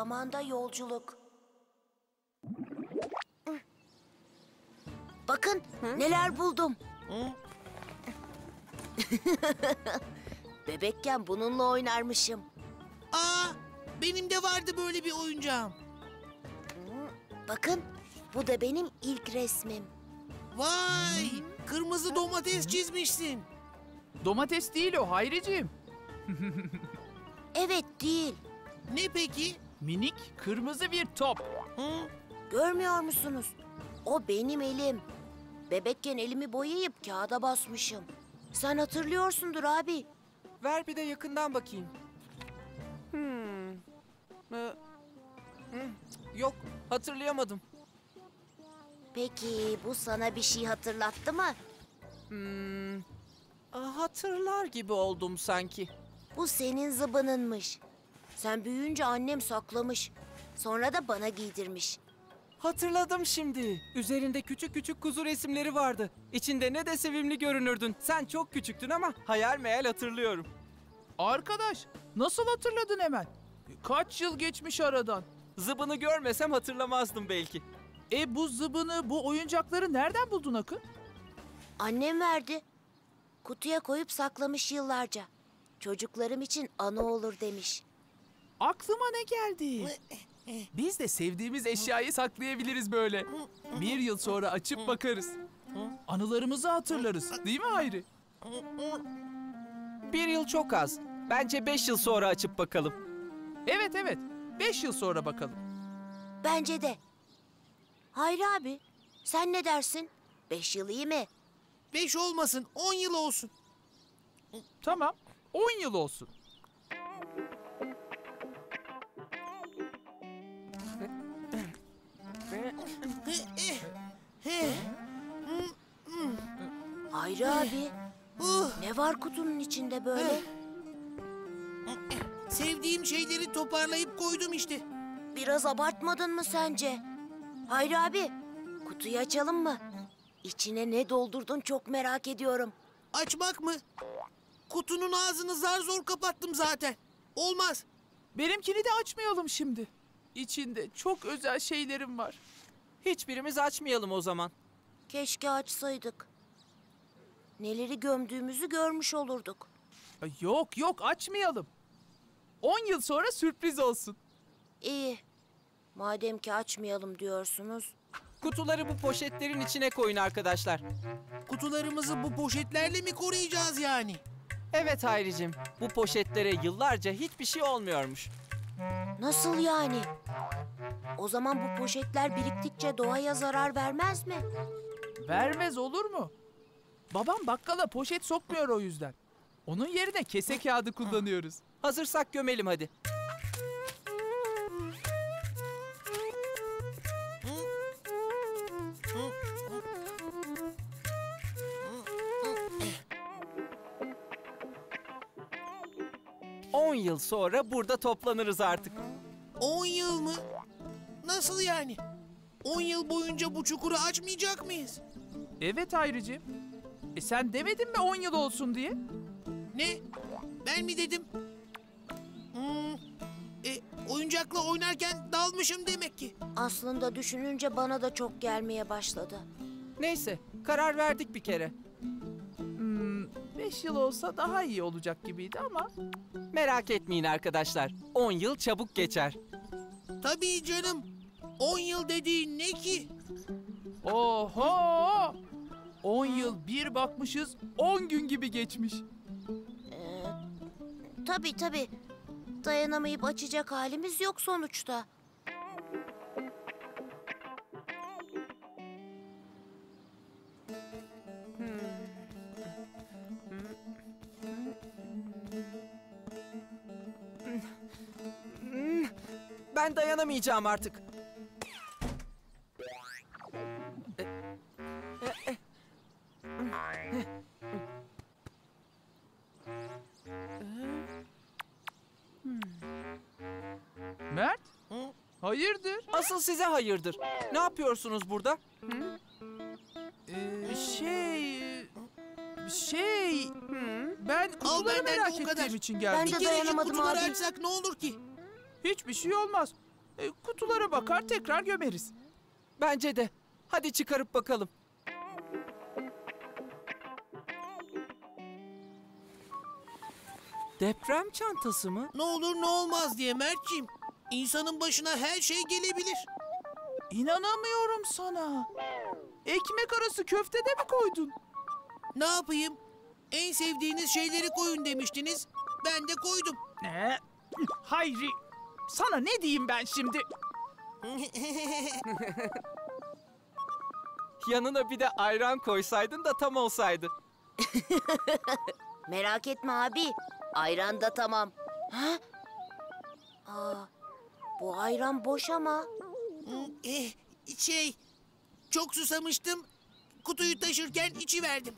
Zamanda yolculuk. Bakın neler buldum. Bebekken bununla oynarmışım. Aa, benim de vardı böyle bir oyuncağım. Bakın bu da benim ilk resmim. Vay, kırmızı domates çizmişsin. Domates değil o Hayriciğim. Evet değil. Ne peki? Minik kırmızı bir top. Hı? Görmüyor musunuz? O benim elim. Bebekken elimi boyayıp kağıda basmışım. Sen hatırlıyorsundur abi. Ver bir de yakından bakayım. Hmm. Ee, hmm, Yok, hatırlayamadım. Peki bu sana bir şey hatırlattı mı? Hmm. Hatırlar gibi oldum sanki. Bu senin zıbınınmış. Sen büyüyünce annem saklamış. Sonra da bana giydirmiş. Hatırladım şimdi. Üzerinde küçük küçük kuzu resimleri vardı. İçinde ne de sevimli görünürdün. Sen çok küçüktün ama hayal meyal hatırlıyorum. Arkadaş nasıl hatırladın hemen? Kaç yıl geçmiş aradan? Zıbını görmesem hatırlamazdım belki. E bu zıbını, bu oyuncakları nereden buldun Akın? Annem verdi. Kutuya koyup saklamış yıllarca. Çocuklarım için anı olur demiş. Aklıma ne geldi? Biz de sevdiğimiz eşyayı saklayabiliriz böyle. Bir yıl sonra açıp bakarız. Anılarımızı hatırlarız değil mi Hayri? Bir yıl çok az. Bence beş yıl sonra açıp bakalım. Evet evet. Beş yıl sonra bakalım. Bence de. Hayri abi, sen ne dersin? Beş yıl iyi mi? Beş olmasın, on yıl olsun. Tamam. On yıl olsun. Hayri abi, ne var kutunun içinde böyle? sevdiğim şeyleri toparlayıp koydum işte. Biraz abartmadın mı sence? Hayri abi, kutuyu açalım mı? İçine ne doldurdun çok merak ediyorum. Açmak mı? Kutunun ağzını zar zor kapattım zaten. Olmaz. Benimkini de açmayalım şimdi. İçinde çok özel şeylerim var. Hiçbirimiz açmayalım o zaman. Keşke açsaydık. Neleri gömdüğümüzü görmüş olurduk. Ay, Yok yok açmayalım. 10 yıl sonra sürpriz olsun. İyi. Madem ki açmayalım diyorsunuz. Kutuları bu poşetlerin içine koyun arkadaşlar. Kutularımızı bu poşetlerle mi koruyacağız yani? Evet Hayricim, bu poşetlere yıllarca hiçbir şey olmuyormuş. Nasıl yani? O zaman bu poşetler biriktikçe doğaya zarar vermez mi? Vermez olur mu? Babam bakkala poşet sokmuyor o yüzden. Onun yerine kese kağıdı kullanıyoruz. Hazırsak gömelim hadi. On yıl sonra burada toplanırız artık. On yıl mı? Nasıl yani? On yıl boyunca bu çukuru açmayacak mıyız? Evet Hayricim. E sen demedin mi 10 yıl olsun diye? Ne? Ben mi dedim? Hmm, e, oyuncakla oynarken dalmışım demek ki. Aslında düşününce bana da çok gelmeye başladı. Neyse, karar verdik bir kere. 5 yıl olsa daha iyi olacak gibiydi ama Merak etmeyin arkadaşlar. 10 yıl çabuk geçer. Tabii canım. On yıl dediğin ne ki? Oho! 10 yıl bir bakmışız 10 gün gibi geçmiş. Tabii tabii. Dayanamayıp açacak halimiz yok sonuçta. Ben dayanamayacağım artık. Asıl size hayırdır. Ne yapıyorsunuz burada? Ee, şey... Şey... Ben kutuları benden de merak o kadar. ettiğim için Ben geldim. de Bir kerecik dayanamadım kutuları abi. açsak ne olur ki? Hiçbir şey olmaz. E, kutulara bakar tekrar gömeriz. Bence de. Hadi çıkarıp bakalım. Deprem çantası mı? Ne olur ne olmaz diye Mertciğim. İnsanın başına her şey gelebilir. İnanamıyorum sana. Ekmek arası köfte de mi koydun? Ne yapayım? En sevdiğiniz şeyleri koyun demiştiniz. Ben de koydum. Ne? Hayri, sana ne diyeyim ben şimdi? Yanına bir de ayran koysaydın da tam olsaydı. Merak etme abi. Ayran da tamam. Ha? Aa, bu ayran boş ama. Eh, şey, çok susamıştım. Kutuyu taşırken içi verdim.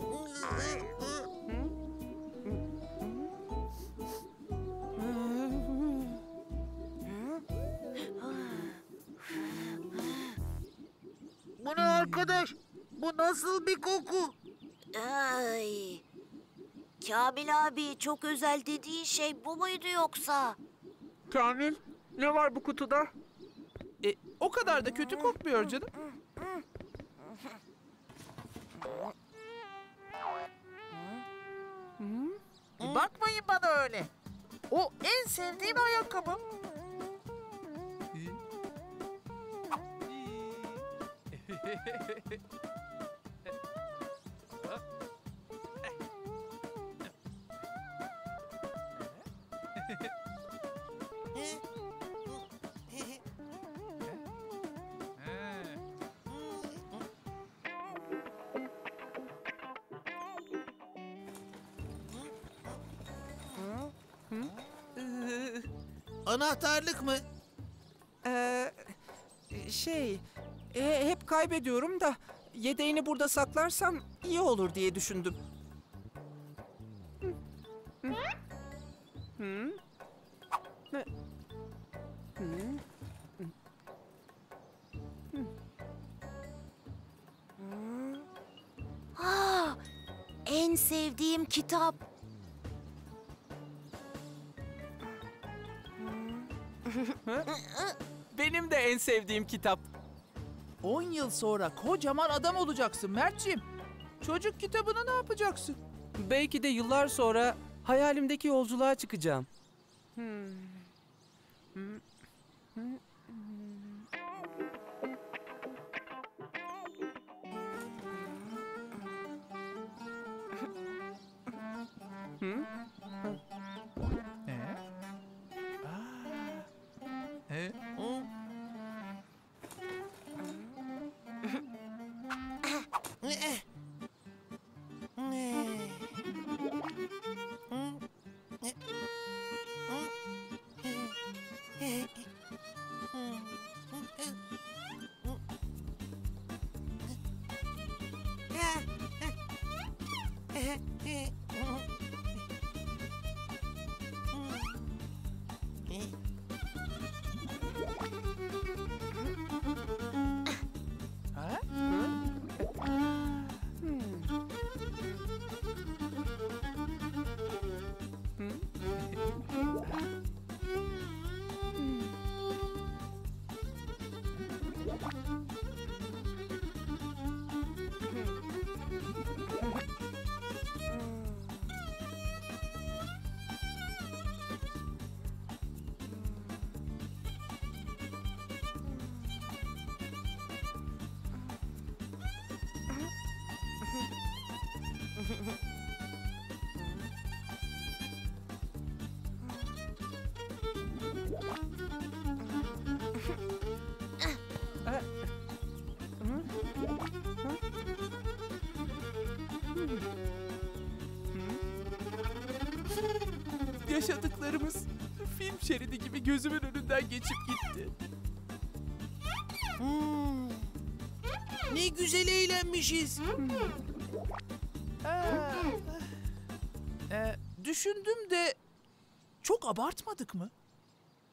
Bu arkadaş? Bu nasıl bir koku? Ay. Kamil abi çok özel dediğin şey bu muydu yoksa? Kamil, ne var bu kutuda? E, o kadar da kötü kokmuyor canım. Bakmayın bana öyle. O en sevdiğim ayakkabım. Anahtarlık mı? Ee, şey, e, hep kaybediyorum da yedeğini burada saklarsam iyi olur diye düşündüm. Hı. Hı. Hı. Ne? Hı. Ha, en sevdiğim kitap. Benim de en sevdiğim kitap. 10 yıl sonra kocaman adam olacaksın Mertciğim. Çocuk kitabını ne yapacaksın? Belki de yıllar sonra hayalimdeki yolculuğa çıkacağım. He? Eh. Yaşadıklarımız film şeridi gibi gözümün önünden geçip gitti. Hmm. Ne güzel eğlenmişiz. Hmm. Ee, e, düşündüm de çok abartmadık mı?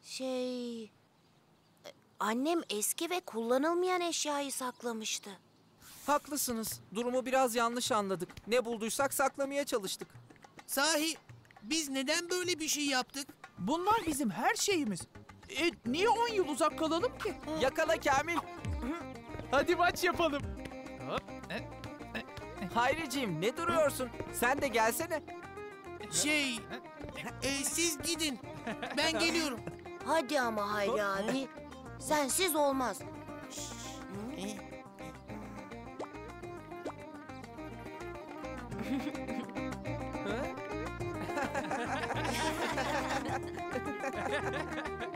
Şey... E, annem eski ve kullanılmayan eşyayı saklamıştı. Haklısınız. Durumu biraz yanlış anladık. Ne bulduysak saklamaya çalıştık. Sahi biz neden böyle bir şey yaptık? Bunlar bizim her şeyimiz. E, niye 10 yıl uzak kalalım ki? Yakala Kamil. Hadi maç yapalım. Hayriciğim ne duruyorsun? Sen de gelsene. Şey, e, siz gidin. Ben geliyorum. Hadi ama Hayri abi. Sensiz olmaz. ハハハハ!